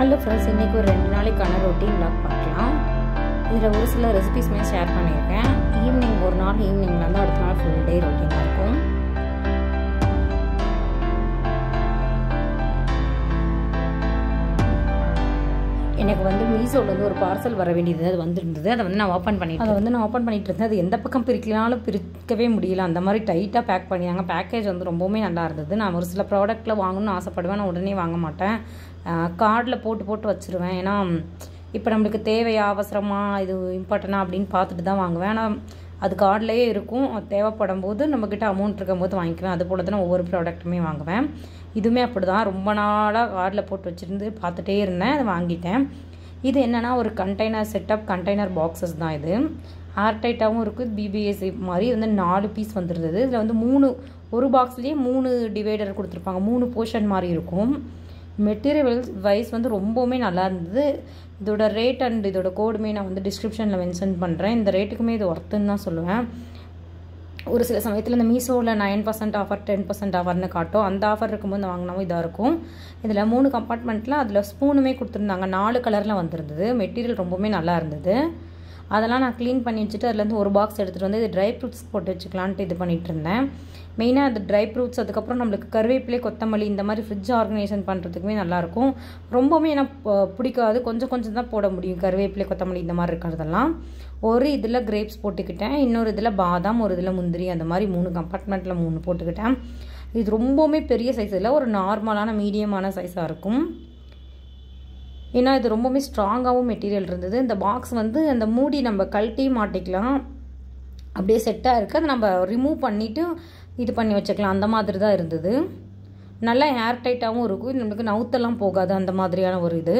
Hello friends இன்றைக்கி ஒரு ரெண்டு நாளைக்கான ரொட்டீன் விளாக் பார்க்கலாம். இதில் ஒரு சில ரெசிபிஸ்மே ஷேர் பண்ணியிருக்கேன். ஈவினிங் ஒரு நாள் ஈவினிங்லேருந்து வந்து அடுத்த நாள் ஃபுல் டே ரொட்டீனாக இருக்கும். எனக்கு வந்து மீஷோவில் ஒரு பார்சல் வர வேண்டியது அது வந்துருந்தது. அதை வந்து நான் ஓப்பன் பண்ணிட்டு அதை வந்து நான் ஓப்பன் பண்ணிட்டு இருந்தேன். அது எந்த பக்கம் பிரிக்கலாலும் பிரிக்கவே முடியல. அந்த மாதிரி டைட்டாக பேக் பண்ணியாங்க பேக்கேஜ் வந்து ரொம்பவுமே நல்லா இருந்தது. நான் ஒரு சில ப்ராடக்ட்டில் வாங்கணும்னு ஆசைப்படுவேன். நான் உடனே வாங்க மாட்டேன். கார்டில் போட்டு போட்டு வச்சுருவேன். ஏன்னா இப்போ நம்மளுக்கு தேவையா அவசரமாக இது இம்பார்ட்டனா அப்படின்னு பார்த்துட்டு தான் வாங்குவேன். ஆனால் அது கார்ட்லேயே இருக்கும். தேவைப்படும் போது நம்மக்கிட்ட அமௌண்ட் இருக்கும் போது வாங்கிக்குவேன் அது போல தான் நான் ஒவ்வொரு ப்ராடக்ட்டுமே வாங்குவேன். இதுவுமே அப்படி தான் ரொம்ப நாளாக கார்டில் போட்டு வச்சுருந்து பார்த்துட்டே இருந்தேன். அதை வாங்கிட்டேன். இது என்னென்னா ஒரு கண்டெய்னர் செட்டப் கண்டெய்னர் பாக்ஸஸ் தான் இது. ஏர்டைட்டாகவும் இருக்குது பிபிஎஸ்சி மாதிரி வந்து நாலு பீஸ் வந்துருந்தது. இதில் வந்து மூணு ஒரு பாக்ஸ்லேயே மூணு டிவைடர் கொடுத்துருப்பாங்க. மூணு போர்ஷன் மாதிரி இருக்கும். மெட்டீரியல் வைஸ் வந்து ரொம்பவுமே நல்லா இருந்தது. இதோட ரேட் அண்ட் இதோட கோடுமே நான் வந்து டிஸ்கிரிப்ஷனில் மென்ஷன் பண்ணுறேன் இந்த ரேட்டுக்குமே இது ஒர்த்துன்னு தான் சொல்லுவேன். ஒரு சில சமயத்தில் இந்த மீஷோவில் nine percent offer ten percent ஆஃபர்னு காட்டும். அந்த ஆஃபர் இருக்கும்போது வாங்கினாவும் இதாக இருக்கும். இதில் மூணு கம்பார்ட்மெண்ட்டில் அதில் ஸ்பூனுமே கொடுத்துருந்தாங்க. நாலு கலரில் வந்திருந்தது. மெட்டீரியல் ரொம்பவுமே நல்லா இருந்தது. அதெல்லாம் நான் க்ளீன் பண்ணி வச்சுட்டு அதுலேருந்து ஒரு பாக்ஸ் எடுத்துகிட்டு வந்து இது ட்ரை ஃப்ரூட்ஸ் போட்டு வச்சுக்கலான்ட்டு இது பண்ணிகிட்டு இருந்தேன். மெயினாக அது ட்ரை ஃப்ரூட்ஸ் அதுக்கப்புறம் நம்மளுக்கு கருவேப்பிலை கொத்தமல்லி இந்த மாதிரி ஃப்ரிட்ஜ் ஆர்கனைசேஷன் பண்ணுறதுக்குமே நல்லாயிருக்கும் ரொம்பவுமே எனக்கு பிடிக்காது. கொஞ்சம் கொஞ்சம் தான் போட முடியும். கருவேப்பிலை கொத்தமல்லி இந்த மாதிரி இருக்கிறதெல்லாம். ஒரு இதில் கிரேப்ஸ் போட்டுக்கிட்டேன். இன்னொரு இதில் பாதாம் ஒரு இதில் முந்திரி அந்த மாதிரி மூணு கம்பார்ட்மெண்ட்டில் மூணு போட்டுக்கிட்டேன். இது ரொம்பவுமே பெரிய சைஸ் இல்லை. ஒரு நார்மலான மீடியமான சைஸாக இருக்கும். ஏன்னா இது ரொம்பவுமே ஸ்ட்ராங்காகவும் மெட்டீரியல் இருந்தது. இந்த பாக்ஸ் வந்து அந்த மூடி நம்ம கழட்டி மாட்டிக்கலாம். அப்படியே செட்டாக இருக்குது அதை நம்ம ரிமூவ் பண்ணிவிட்டு இது பண்ணி வச்சுக்கலாம். அந்த மாதிரி தான் இருந்தது. நல்லா ஏர் டைட்டாகவும் இருக்கும். நம்மளுக்கு நவுத்தெல்லாம் போகாது. அந்த மாதிரியான ஒரு இது.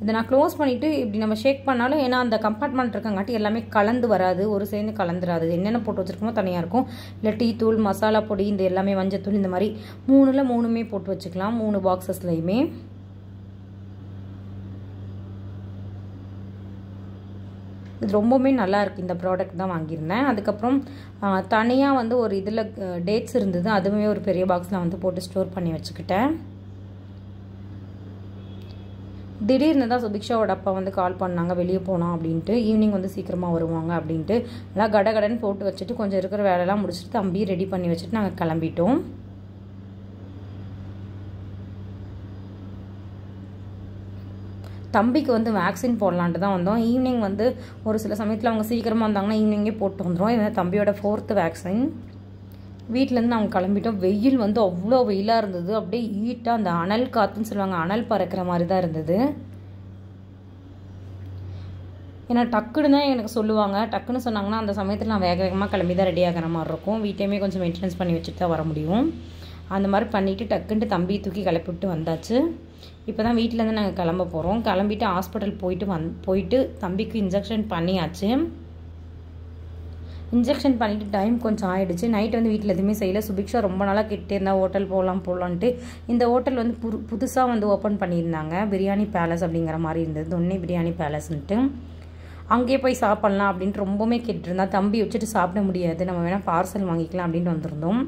இதை நான் க்ளோஸ் பண்ணிவிட்டு இப்படி நம்ம ஷேக் பண்ணாலும் ஏன்னா அந்த கம்பார்ட்மெண்ட் இருக்கங்காட்டி எல்லாமே கலந்து வராது. ஒரு சேர்ந்து கலந்துராது. என்னென்ன போட்டு வச்சுருக்கோமோ தனியாக இருக்கும். இல்லை டீ தூள் மசாலா பொடி இந்த எல்லாமே மஞ்சத்தூள் இந்த மாதிரி மூணில் மூணுமே போட்டு வச்சுக்கலாம். மூணு பாக்ஸஸ்லையுமே இது ரொம்பவுமே நல்லா இருக்குது இந்த ப்ராடக்ட் தான் வாங்கியிருந்தேன். அதுக்கப்புறம் தனியாக வந்து ஒரு இதில் டேட்ஸ் இருந்தது. அதுவுமே ஒரு பெரிய பாக்ஸில் வந்து போட்டு ஸ்டோர் பண்ணி வச்சுக்கிட்டேன். திடீர்னு தான் சுபிக்ஷாவோட அப்பா வந்து கால் பண்ணாங்க. வெளியே போனோம் அப்படின்ட்டு. ஈவினிங் வந்து சீக்கிரமாக வருவாங்க அப்படின்ட்டு. நல்லா கடகடன்னு போட்டு வச்சுட்டு கொஞ்சம் இருக்கிற வேலையெல்லாம் முடிச்சுட்டு தம்பி ரெடி பண்ணி வச்சுட்டு நாங்கள் கிளம்பிட்டோம். தம்பிக்கு வந்து வேக்சின் போடலான்ட்டு தான் வந்தோம். ஈவினிங் வந்து ஒரு சில சமயத்தில் அவங்க சீக்கிரமாக வந்தாங்கன்னா ஈவினிங்கே போட்டு வந்துடும் இது தம்பியோட ஃபோர்த்து வேக்சின் வீட்டிலேருந்து நாங்கள் கிளம்பிட்டோம். வெயில் வந்து அவ்வளோ வெயிலாக இருந்தது. அப்படியே ஈட்டாக அந்த அனல் காற்றுன்னு சொல்லுவாங்க. அனல் பறக்கிற மாதிரி தான் இருந்தது. ஏன்னா டக்குன்னு தான் எனக்கு சொல்லுவாங்க. டக்குன்னு சொன்னாங்கன்னா அந்த சமயத்தில் நான் வேக வேகமாக கிளம்பி தான் ரெடி ஆகிற மாதிரி இருக்கும். வீட்டையுமே கொஞ்சம் மெயின்டெனன்ஸ் பண்ணி வச்சுட்டு தான் வர முடியும். அந்த மாதிரி பண்ணிவிட்டு டக்குன்ட்டு தம்பி தூக்கி கிளப்பிட்டு வந்தாச்சு. இப்போ தான் வீட்டிலேருந்து நாங்கள் கிளம்ப போகிறோம் கிளம்பிட்டு ஹாஸ்பிட்டல் போயிட்டு வந் போயிட்டு தம்பிக்கு இன்ஜெக்ஷன் பண்ணியாச்சு. இன்ஜெக்ஷன் பண்ணிவிட்டு டைம் கொஞ்சம் ஆகிடுச்சு நைட் வந்து வீட்டில் எதுவுமே செய்யலை. சுபிக்ஷா ரொம்ப நாளாக கிட்டே இருந்தால் ஹோட்டல் போகலாம் போகலான்ட்டு இந்த ஹோட்டல் வந்து புது புதுசாக வந்து ஓப்பன் பண்ணியிருந்தாங்க. பிரியாணி பேலஸ் அப்படிங்கிற மாதிரி இருந்தது. தொன்னி பிரியாணி பேலஸ்ன்ட்டு அங்கேயே போய் சாப்பிட்லாம் அப்படின்ட்டு ரொம்பவுமே கேட்டுருந்தா தம்பி வச்சுட்டு சாப்பிட முடியாது. நம்ம வேணால் பார்சல் வாங்கிக்கலாம் அப்படின்ட்டு வந்திருந்தோம்.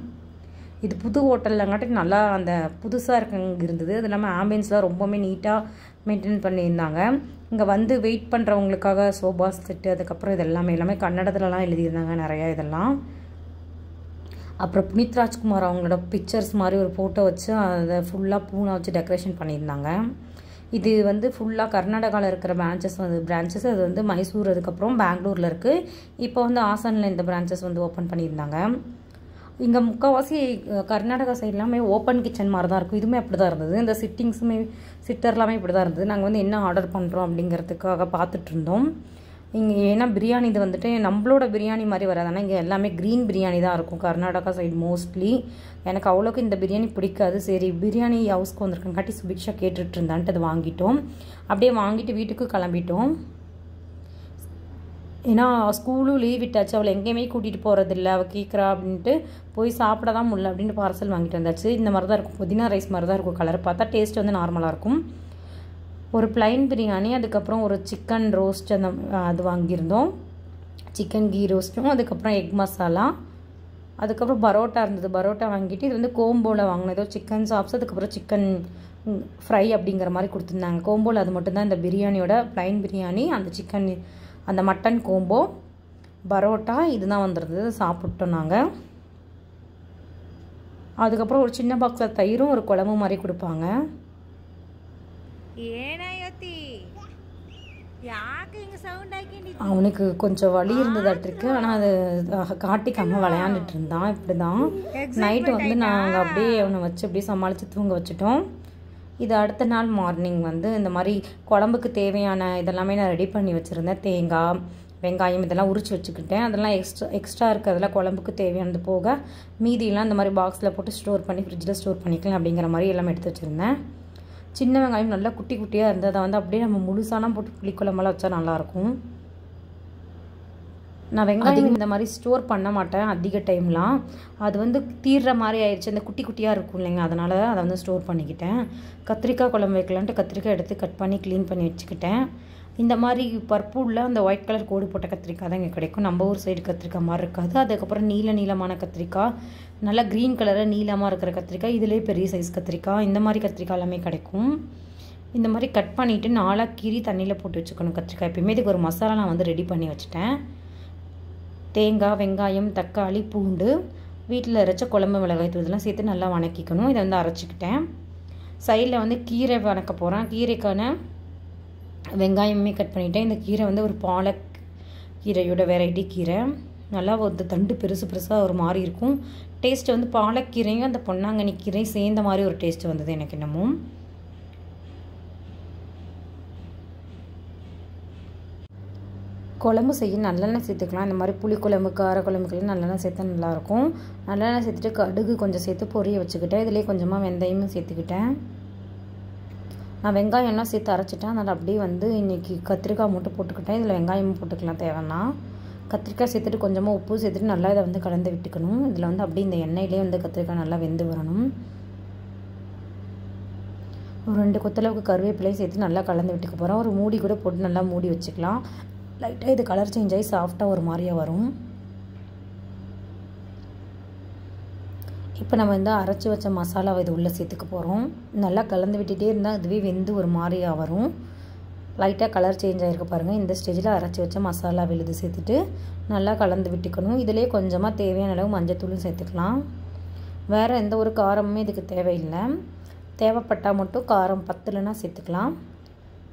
இது புது ஹோட்டல்லங்காட்டி நல்லா அந்த புதுசாக இருக்க இருந்தது அது இல்லாமல் ஆம்பியன்ஸ்லாம் ரொம்பவுமே நீட்டாக மெயின்டைன் பண்ணியிருந்தாங்க. இங்கே வந்து வெயிட் பண்ணுறவங்களுக்காக சோபா செட்டு அதுக்கப்புறம் இது எல்லாமே எல்லாமே கன்னடத்துலலாம் எழுதியிருந்தாங்க நிறையா இதெல்லாம். அப்புறம் புனித் ராஜ்குமார் அவங்களோட பிக்சர்ஸ் மாதிரி ஒரு ஃபோட்டோ வச்சு அதை ஃபுல்லாக பூனை வச்சு டெக்கரேஷன் பண்ணியிருந்தாங்க. இது வந்து ஃபுல்லாக கர்நாடகாவில் இருக்கிற பிரான்ச்சஸ் வந்து பிரான்ச்சஸ் அது வந்து மைசூர் அதுக்கப்புறம் பெங்களூரில் இருக்குது இப்போ வந்து ஆசனில் இந்த பிரான்ச்சஸ் வந்து ஓப்பன் பண்ணியிருந்தாங்க. இங்கே முக்கால்வாசி கர்நாடகா சைட் எல்லாமே ஓப்பன் கிச்சன் மாதிரி தான் இருக்கும். இதுவுமே அப்படி தான் இருந்தது. இந்த சிட்டிங்ஸுமே சிட்டர் எல்லாமே இப்படி தான் இருந்தது. நாங்கள் வந்து என்ன ஆர்டர் பண்ணுறோம் அப்படிங்கிறதுக்காக பார்த்துட்டு இருந்தோம். இங்கே ஏன்னா பிரியாணி இது வந்துட்டு நம்மளோட பிரியாணி மாதிரி வராது. ஆனால் இங்கே எல்லாமே க்ரீன் பிரியாணி தான் இருக்கும். கர்நாடகா சைடு மோஸ்ட்லி எனக்கு அவ்வளோக்கு இந்த பிரியாணி பிடிக்காது. சரி பிரியாணி ஹவுஸ்க்கு வந்திருக்கங்காட்டி சுபிக்ஷா கேட்டுட்டு இருந்தான்ட்டு அது வாங்கிட்டோம். அப்படியே வாங்கிட்டு வீட்டுக்கு கிளம்பிட்டோம். ஏன்னா ஸ்கூலும் லீவ் விட்டாச்சு. அவளை எங்கேயுமே கூட்டிகிட்டு போகிறதில்ல அவள் கேட்குறா அப்படின்ட்டு போய் சாப்பிட தான் முடியல அப்படின்ட்டு பார்சல் வாங்கிட்டு வந்தாச்சு. இந்த மாதிரி தான் இருக்கும். புதினா ரைஸ் மாதிரி தான் இருக்கும் கலர் பார்த்தா டேஸ்ட் வந்து நார்மலாக இருக்கும். ஒரு ப்ளைன் பிரியாணி அதுக்கப்புறம் ஒரு சிக்கன் ரோஸ்ட் அந்த அது வாங்கியிருந்தோம். சிக்கன் கீ ரோஸ்ட்டும் அதுக்கப்புறம் எக் மசாலா அதுக்கப்புறம் பரோட்டா இருந்தது. பரோட்டா வாங்கிட்டு இது வந்து கோம்போவில் வாங்கினோம். ஏதோ சிக்கன் சாப்ஸ் அதுக்கப்புறம் சிக்கன் ஃப்ரை அப்படிங்கிற மாதிரி கொடுத்துருந்தாங்க. கோம்போவில் அது மட்டும்தான். இந்த பிரியாணியோட ப்ளைன் பிரியாணி அந்த சிக்கன் அந்த மட்டன் கோம்போ பரோட்டா இதுதான் வந்துருந்தது சாப்பிட்டோம் நாங்கள் அதுக்கப்புறம் ஒரு சின்ன பாக்ஸில் தயிரும் ஒரு குழம்பு மாதிரி கொடுப்பாங்க. அவனுக்கு கொஞ்சம் வலி இருந்ததாட்டிருக்கு ஆனால் அது காட்டிக்காமல் விளையாண்டுட்டு இருந்தான். இப்படி தான் நைட்டு வந்து நாங்கள் அப்படியே அவனை வச்சு அப்படியே சமாளித்து தூங்க வச்சுட்டோம். இது அடுத்த நாள் மார்னிங் வந்து இந்த மாதிரி குழம்புக்கு தேவையான இதெல்லாமே நான் ரெடி பண்ணி வச்சுருந்தேன். தேங்காய் வெங்காயம் இதெல்லாம் உரிச்சு வச்சுக்கிட்டேன். அதெல்லாம் எக்ஸ்ட்ரா எக்ஸ்ட்ரா இருக்கிறதெல்லாம் குழம்புக்கு தேவையானது போக மீதியெல்லாம் இந்த மாதிரி பாக்ஸில் போட்டு ஸ்டோர் பண்ணி ஃப்ரிட்ஜில் ஸ்டோர் பண்ணிக்கலாம் அப்படிங்கிற மாதிரி எல்லாம் எடுத்து வச்சுருந்தேன். சின்ன வெங்காயம் நல்லா குட்டி குட்டியாக இருந்தது. அதை வந்து அப்படியே நம்ம முழுசாலாம் போட்டு புளிக்குழம்பெல்லாம் வச்சா நல்லாயிருக்கும் நான் வெங்காயம் இந்த மாதிரி ஸ்டோர் பண்ண மாட்டேன் அதிக டைம்லாம் அது வந்து தீர்ற மாதிரி ஆயிடுச்சு அந்த குட்டி குட்டியாக இருக்கும் இல்லைங்க. அதனால் அதை வந்து ஸ்டோர் பண்ணிக்கிட்டேன். கத்திரிக்காய் குழம்பு வைக்கலான்ட்டு கத்திரிக்காய் எடுத்து கட் பண்ணி க்ளீன் பண்ணி வச்சுக்கிட்டேன். இந்த மாதிரி பர்பூலில் அந்த ஒயிட் கலர் கோடு போட்ட கத்திரிக்காய் தான் இங்கே கிடைக்கும். நம்ம ஊர் சைடு கத்திரிக்காய் மாதிரி இருக்காது. அதுக்கப்புறம் நீல நீளமான கத்திரிக்காய் நல்லா க்ரீன் கலரில் நீளமாக இருக்கிற கத்திரிக்காய் இதுலேயே பெரிய சைஸ் கத்திரிக்காய் இந்த மாதிரி கத்திரிக்காய் எல்லாமே கிடைக்கும். இந்த மாதிரி கட் பண்ணிவிட்டு நாலாக கீறி தண்ணியில் போட்டு வச்சுக்கணும் கத்திரிக்காய் எப்பயுமே. இதுக்கு ஒரு மசாலா நான் வந்து ரெடி பண்ணி வச்சுட்டேன். தேங்காய் வெங்காயம் தக்காளி பூண்டு வீட்டில் அரைச்ச குழம்பு மிளகாய் தூள் இதெல்லாம் சேர்த்து நல்லா வணக்கிக்கணும். இதை வந்து அரைச்சிக்கிட்டேன். சைடில் வந்து கீரை வணக்க போகிறேன் கீரைக்கான வெங்காயமே கட் பண்ணிட்டேன். இந்த கீரை வந்து ஒரு பாலக் கீரையோட வெரைட்டி கீரை. நல்லா ஒரு தண்டு பெருசு பெருசாக ஒரு மாதிரி இருக்கும். டேஸ்ட்டு வந்து பாலக்கீரையும் அந்த பொன்னாங்கண்ணி கீரையும் சேர்ந்த மாதிரி ஒரு டேஸ்ட் வந்தது எனக்கு இன்னமும் குழம்பு செய்ய நல்லெண்ணெய் சேர்த்துக்கலாம். இந்த மாதிரி புளிக்குழம்பு காரக்குழம்புக்கெல்லாம் நல்லெண்ணெய் சேர்த்தா நல்லாயிருக்கும். நல்லெண்ணெய் சேர்த்துட்டு கடுகு கொஞ்சம் சேர்த்து பொரிய வச்சுக்கிட்டேன். இதுலேயே கொஞ்சமாக வெந்தயமும் சேர்த்துக்கிட்டேன். நான் வெங்காயம்லாம் சேர்த்து அரைச்சிட்டேன். அதனால் அப்படியே வந்து இன்றைக்கி கத்திரிக்காய் மட்டும் போட்டுக்கிட்டேன். இதில் வெங்காயமும் போட்டுக்கலாம். தேவைன்னா கத்திரிக்காய் சேர்த்துட்டு கொஞ்சமாக உப்பு சேர்த்துட்டு நல்லா இதை வந்து கலந்து விட்டுக்கணும். இதில் வந்து அப்படியே இந்த எண்ணெயிலே வந்து கத்திரிக்காய் நல்லா வெந்து வரணும். ஒரு ரெண்டு கொத்தளவுக்கு கருவேப்பிலையும் சேர்த்து நல்லா கலந்து விட்டுக்க போகிறோம் ஒரு மூடி கூட போட்டு நல்லா மூடி வச்சுக்கலாம். லைட்டாக இது கலர் சேஞ்ச் ஆகி சாஃப்டாக ஒரு மாதிரியாக வரும். இப்போ நம்ம இந்த அரைச்சி வச்ச மசாலாவை இது உள்ளே சேர்த்துக்க போகிறோம் நல்லா கலந்து விட்டுகிட்டே இருந்தால் இதுவே வெந்து ஒரு மாதிரியாக வரும். லைட்டாக கலர் சேஞ்ச் ஆகிருக்கு பாருங்கள் இந்த ஸ்டேஜில் அரைச்சி வச்ச மசாலா விழுது சேர்த்துட்டு நல்லா கலந்து விட்டுக்கணும். இதிலே கொஞ்சமாக தேவையான அளவு மஞ்சத்தூளும் சேர்த்துக்கலாம். வேறு எந்த ஒரு காரமுமே இதுக்கு தேவையில்லை. தேவைப்பட்டால் மட்டும் காரம் பத்தலைன்னா சேர்த்துக்கலாம்.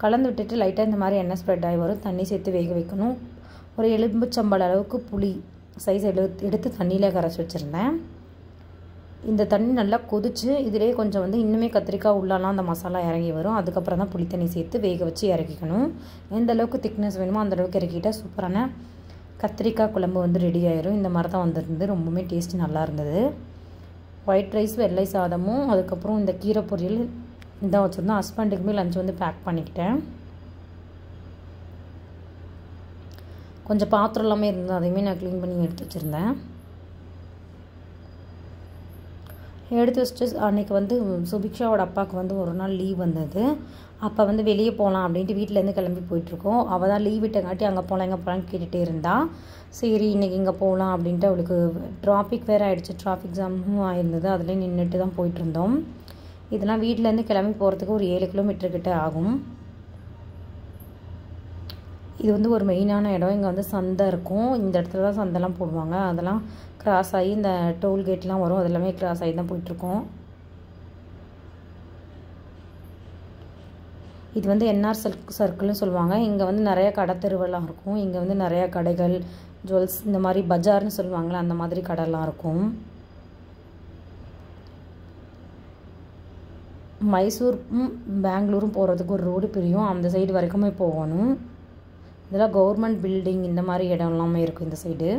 கலந்து விட்டுட்டு லைட்டாக இந்த மாதிரி எண்ணெய் ஸ்ப்ரெட் ஆகி வரும். தண்ணி சேர்த்து வேக வைக்கணும். ஒரு எலும்புச்சம்பள அளவுக்கு புளி சைஸ் எடு எடுத்து தண்ணியில் கரைச்சி வச்சுருந்தேன். இந்த தண்ணி நல்லா கொதிச்சு இதிலே கொஞ்சம் வந்து இன்னுமே கத்திரிக்காய் உள்ளலாம் அந்த மசாலா இறங்கி வரும். அதுக்கப்புறம் தான் புளி தண்ணி சேர்த்து வேக வச்சு இறக்கிக்கணும். எந்த அளவுக்கு திக்னஸ் வேணுமோ அந்த அளவுக்கு இறக்கிட்டால் சூப்பரான கத்திரிக்காய் குழம்பு வந்து ரெடி ஆயிரும். இந்த மாதிரி தான் வந்திருந்து ரொம்பவுமே டேஸ்ட் நல்லா இருந்தது. ஒயிட் ரைஸ் வெள்ளை சாதமும் அதுக்கப்புறம் இந்த கீரை பொரியல் இதான் வச்சுருந்தோம் ஹஸ்பண்டுக்குமே லஞ்ச் வந்து பேக் பண்ணிக்கிட்டேன். கொஞ்சம் பாத்திரம் எல்லாமே இருந்தது. அதையுமே நான் க்ளீன் பண்ணி எடுத்து வச்சுருந்தேன். எடுத்து வச்சுட்டு அன்றைக்கி வந்து சுபிக்ஷாவோட அப்பாவுக்கு வந்து ஒரு நாள் லீவ் வந்தது. அப்போ வந்து வெளியே போகலாம் அப்படின்ட்டு வீட்டிலேருந்து கிளம்பி போயிட்டுருக்கோம். அவள் தான் லீவ் விட்டங்காட்டி அங்கே போகலாம் எங்கே போகலான்னு கேட்டுகிட்டே இருந்தா. சரி இன்றைக்கி இங்கே போகலாம் அப்படின்ட்டு அவளுக்கு டிராஃபிக் வேறு ஆகிடுச்சு டிராஃபிக் ஜாமும் ஆயிருந்தது. அதுலேயே நின்றுட்டு தான் போயிட்டுருந்தோம். இதெல்லாம் வீட்டிலேருந்து கிளம்பி போகிறதுக்கு ஒரு ஏழு கிலோமீட்டர்கிட்ட ஆகும். இது வந்து ஒரு மெயினான இடம். இங்கே வந்து சந்தை இருக்கும். இந்த இடத்துல தான் சந்தைலாம் போடுவாங்க. அதெல்லாம் கிராஸ் ஆகி இந்த டோல்கேட்லாம் வரும். அதெல்லாமே கிராஸ் ஆகி தான் போயிட்டுருக்கோம். இது வந்து என்ஆர் சர்க் சர்க்கிள்னு சொல்லுவாங்க. இங்கே வந்து நிறைய கடை தெருவெல்லாம் இருக்கும். இங்கே வந்து நிறையா கடைகள் ஜுவல்ஸ் இந்த மாதிரி பஜார்னு சொல்லுவாங்களே அந்த மாதிரி கடைலாம் இருக்கும். மைசூரும் பெங்களூரும் போகிறதுக்கு ஒரு ரோடு பிரியும். அந்த சைடு வரைக்குமே போகணும். இதெல்லாம் கவர்மெண்ட் பில்டிங் இந்த மாதிரி இடம் எல்லாமே இருக்கும் இந்த சைடு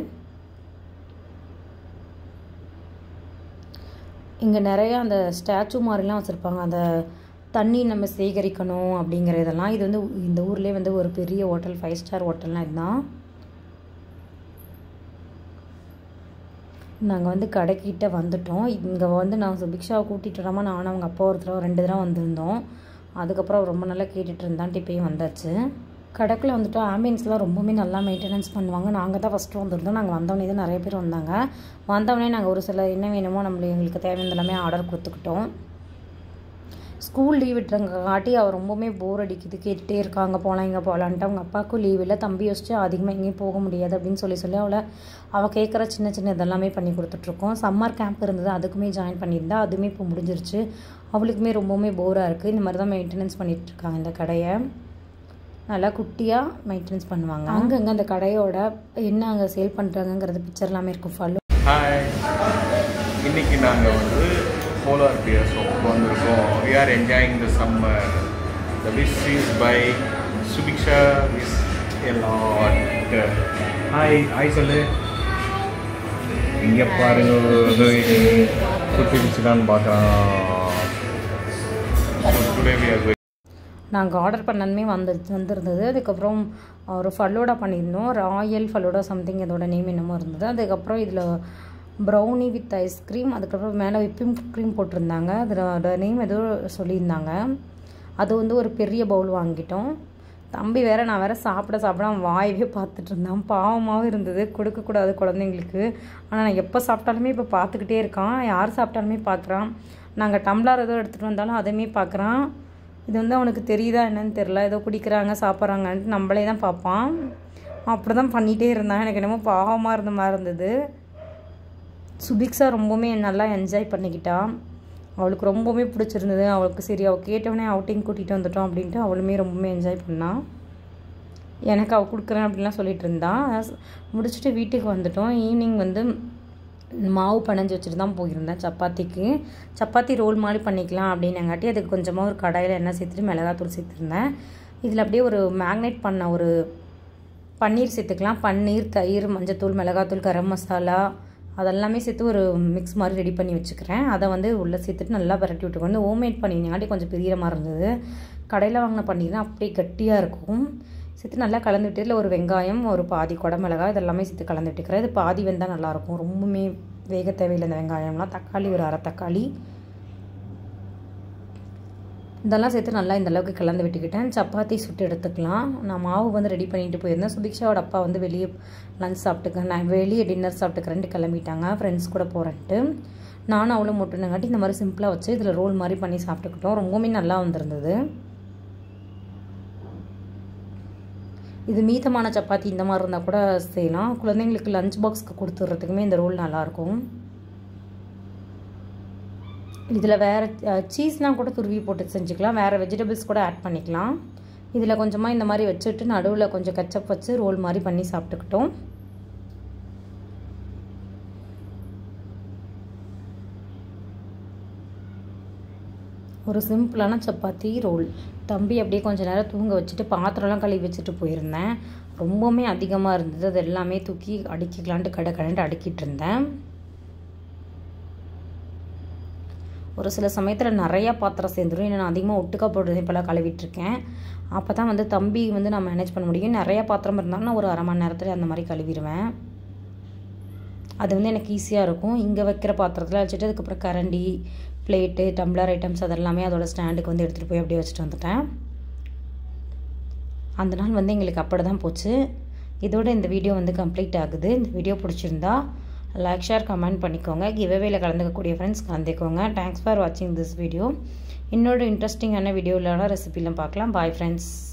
இங்கே நிறையா அந்த ஸ்டாச்சு மாதிரிலாம் வச்சுருப்பாங்க. அந்த தண்ணி நம்ம சேகரிக்கணும் அப்படிங்கிற இதெல்லாம். இது வந்து இந்த ஊர்லேயே வந்து ஒரு பெரிய ஹோட்டல் ஃபைவ் ஸ்டார் ஹோட்டல்லாம் இதுதான். நாங்கள் வந்து கடைக்கிட்ட வந்துட்டோம். இங்கே வந்து நான் சுபிக்ஷாவை கூட்டிகிட்டு வராமல் நானும் அவங்க அப்பா ஒரு தடவை ரெண்டு தடவை வந்திருந்தோம். அதுக்கப்புறம் ரொம்ப நல்லா கேட்டுட்டு இருந்தான்ட்டு இப்போயும் வந்தாச்சு. கடைக்குள்ளே வந்துட்டு ஆம்பியன்ஸ்லாம் ரொம்பவுமே நல்லா மெயின்டெனன்ஸ் பண்ணுவாங்க. நாங்கள் தான் ஃபஸ்ட்டு வந்திருந்தோம். நாங்கள் வந்தவொடனே தான் நிறைய பேர் வந்தாங்க. வந்தவொடனே நாங்கள் ஒரு சில என்ன வேணுமோ நம்மளுக்கு எங்களுக்கு தேவையானது எல்லாமே ஆர்டர் கொடுத்துக்கிட்டோம். ஸ்கூல் லீவ் விட்டுறங்க காட்டி அவர் ரொம்பவுமே போர் அடிக்குது. கேட்டுகிட்டே இருக்காங்க. போகலாம் இங்கே போகலான்ட்டு அவங்க அப்பாவுக்கும் லீவ் இல்லை. தம்பி யோசிச்சு அதிகமாக எங்கேயும் போக முடியாது அப்படின்னு சொல்லி சொல்லி அவளை அவள் கேட்குற சின்ன சின்ன இதெல்லாமே பண்ணி கொடுத்துட்ருக்கோம். சம்மர் கேம்ப் இருந்தது. அதுக்குமே ஜாயின் பண்ணியிருந்தா. அதுவுமே இப்போ முடிஞ்சிருச்சு. அவளுக்குமே ரொம்பவுமே போராக இருக்குது இந்த மாதிரி தான் மெயின்டெனன்ஸ் பண்ணிகிட்ருக்காங்க இந்த கடையை. நல்லா குட்டியாக மெயின்டெனன்ஸ் பண்ணுவாங்க. அங்கங்கே அந்த கடையோட என்ன அங்கே சேல் பண்ணுறாங்கங்கிறது பிக்சர் எல்லாமே இருக்கும். ஃபாலோ இன்னைக்கு நாங்கள் வந்து போலார் பியர் ஷாப் வந்திருக்கோம் we are enjoying the summer the wish is by Subiksha is a lot hi hi சொல்லு இங்கே பாருங்க குட்டி பிடிச்சிடான்னு பார்க்குறான் நாங்கள் ஆர்டர் பண்ணதுமே வந்து வந்திருந்தது. அதுக்கப்புறம் ஒரு ஃபல்லோடா பண்ணியிருந்தோம். ராயல் ஃபல்லோடா சம்திங் இதோட நேம் என்னமோ இருந்தது. அதுக்கப்புறம் இதில் ப்ரௌனி வித் ஐஸ்கிரீம் அதுக்கப்புறம் மேலே விப்பிங் க்ரீம் போட்டிருந்தாங்க. அதோட நேம் ஏதோ சொல்லியிருந்தாங்க. அது வந்து ஒரு பெரிய பவுல் வாங்கிட்டோம். தம்பி வேற நான் வேற சாப்பிட சாப்பிட அவன் வாயவே பார்த்துட்டு இருந்தான். பாவமாகவும் இருந்தது. கொடுக்கக்கூடாது குழந்தைங்களுக்கு. ஆனால் நான் எப்போ சாப்பிட்டாலுமே இப்போ பார்த்துக்கிட்டே இருக்கான். யார் சாப்பிட்டாலுமே பார்க்குறான். நாங்கள் டம்ளர் ஏதோ எடுத்துகிட்டு வந்தாலும் அதையுமே பார்க்குறான். இது வந்து அவனுக்கு தெரியுதா என்னன்னு தெரில ஏதோ குடிக்கிறாங்க சாப்பிட்றாங்கன்ட்டு நம்மளே தான் பார்ப்பான். அப்படி தான் பண்ணிகிட்டே இருந்தான். எனக்கு என்னமோ பாவமாக இருந்த மாதிரி இருந்தது. சுபிக்ஸா ரொம்பவுமே நல்லா என்ஜாய் பண்ணிக்கிட்டான் அவளுக்கு ரொம்பவுமே பிடிச்சிருந்தது. அவளுக்கு சரி அவள் கேட்டவனே அவுட்டிங் கூட்டிகிட்டு வந்துட்டோம் அப்படின்ட்டு அவளுமே ரொம்பவுமே என்ஜாய் பண்ணான் எனக்கு அவள் கொடுக்குறேன் அப்படின்லாம் சொல்லிட்டு இருந்தான் முடிச்சுட்டு வீட்டுக்கு வந்துட்டோம். ஈவினிங் வந்து மாவு பனைஞ்சு வச்சுட்டு தான் போயிருந்தேன் சப்பாத்திக்கு. சப்பாத்தி ரோல் மாதிரி பண்ணிக்கலாம் அப்படின்னங்காட்டி அதுக்கு கொஞ்சமாக ஒரு கடாயில் எண்ணெய் சேர்த்துட்டு மிளகாத்தூள் சேர்த்துருந்தேன். இதில் அப்படியே ஒரு மேக்னேட் பண்ண ஒரு பன்னீர் சேர்த்துக்கலாம். பன்னீர் தயிர் மஞ்சத்தூள் மிளகாத்தூள் கரம் மசாலா அதெல்லாமே சேர்த்து ஒரு மிக்ஸ் மாதிரி ரெடி பண்ணி வச்சுக்கிறேன். அதை வந்து உள்ளே சேர்த்துட்டு நல்லா பரட்டி விட்டு வந்து ஹோம்மேட் பண்ணிங்காட்டி கொஞ்சம் பெரிய மாதிரி இருந்தது. கடையில் வாங்கின பன்னீர்னா அப்படியே கட்டியாக இருக்கும். சேர்த்து நல்லா கலந்து இதில் ஒரு வெங்காயம் ஒரு பாதி குடமிளகாய் இதெல்லாமே சேர்த்து கலந்து விட்டுக்கிறேன். இது பாதி வெந்தால் நல்லாயிருக்கும் ரொம்பவுமே வேக தேவையில்லை இந்த வெங்காயம்லாம். தக்காளி ஒரு அரை தக்காளி. இதெல்லாம் சேர்த்து நல்லா இந்த அளவுக்கு கலந்து விட்டுக்கிட்டேன். சப்பாத்தி சுட்டு எடுத்துக்கலாம். நான் மாவு வந்து ரெடி பண்ணிட்டு போயிருந்தேன். சுபிக்ஷாவோட அப்பா வந்து வெளியே லஞ்ச் சாப்பிட்டுக்க நான் வெளியே டின்னர் சாப்பிட்டுக்கிறேன்ட்டு கிளம்பிட்டாங்க. ஃப்ரெண்ட்ஸ் கூட போகிறேன்ட்டு நானும் அவ்வளோ முட்டுனங்காட்டி இந்த மாதிரி சிம்பிளாக வச்சு இதில் ரோல் மாதிரி பண்ணி சாப்பிட்டுக்கிட்டோம். ரொம்பவுமே நல்லா வந்திருந்தது. இது மீதமான சப்பாத்தி இந்த மாதிரி இருந்தால் கூட செய்யலாம். குழந்தைங்களுக்கு லஞ்ச் பாக்ஸ்க்கு கொடுத்துட்றதுக்குமே இந்த ரோல் நல்லாயிருக்கும் இதில் வேறு சீஸ்லாம் கூட துருவி போட்டு செஞ்சுக்கலாம். வேறு வெஜிடபிள்ஸ் கூட ஆட் பண்ணிக்கலாம். இதில் கொஞ்சமாக இந்த மாதிரி வச்சுட்டு நடுவில் கொஞ்சம் கச்சப் வச்சு ரோல் மாதிரி பண்ணி சாப்பிட்டுக்கிட்டோம். ஒரு சிம்பிளான சப்பாத்தி ரோல் தம்பி அப்படியே கொஞ்சம் நேரம் தூங்க வச்சுட்டு பாத்திரம்லாம் கழுவி வச்சுட்டு போயிருந்தேன். ரொம்பவுமே அதிகமாக இருந்தது. அது எல்லாமே தூக்கி அடுக்கிக்கலான்ட்டு கடை கடன்ட்டு அடுக்கிட்டு இருந்தேன். ஒரு சில சமயத்தில் நிறையா பாத்திரம் சேர்ந்துடும் ஏன்னா நான் அதிகமாக ஒட்டுக்கா போட்டு இப்போலாம் கழுவிட்டுருக்கேன். அப்போ தான் வந்து தம்பி வந்து நான் மேனேஜ் பண்ண முடியும். நிறையா பாத்திரம் இருந்தாலும் நான் ஒரு அரை மணி நேரத்தில் அந்த மாதிரி கழுவிடுவேன் அது வந்து எனக்கு ஈஸியாக இருக்கும். இங்கே வைக்கிற பாத்திரத்தில் வச்சுட்டு அதுக்கப்புறம் கரண்டி பிளேட்டு டம்ளர் ஐட்டம்ஸ் அதெல்லாமே அதோட ஸ்டாண்டுக்கு வந்து எடுத்துகிட்டு போய் அப்படியே வச்சுட்டு வந்துட்டேன். அந்த நாள் வந்து எங்களுக்கு அப்படி தான் போச்சு. இதோட இந்த வீடியோ வந்து கம்ப்ளீட் ஆகுது. இந்த வீடியோ பிடிச்சிருந்தா லைக் ஷேர் கமெண்ட் பண்ணிக்கோங்க. கிவ்அவேல கலந்துக்கக்கூடிய ஃப்ரெண்ட்ஸ் கலந்துக்கோங்க. தேங்க்ஸ் ஃபார் வாட்சிங் திஸ் வீடியோ இன்னொரு இன்ட்ரெஸ்டிங்கான வீடியோவிலான ரெசிபிலாம் பார்க்கலாம். Bye friends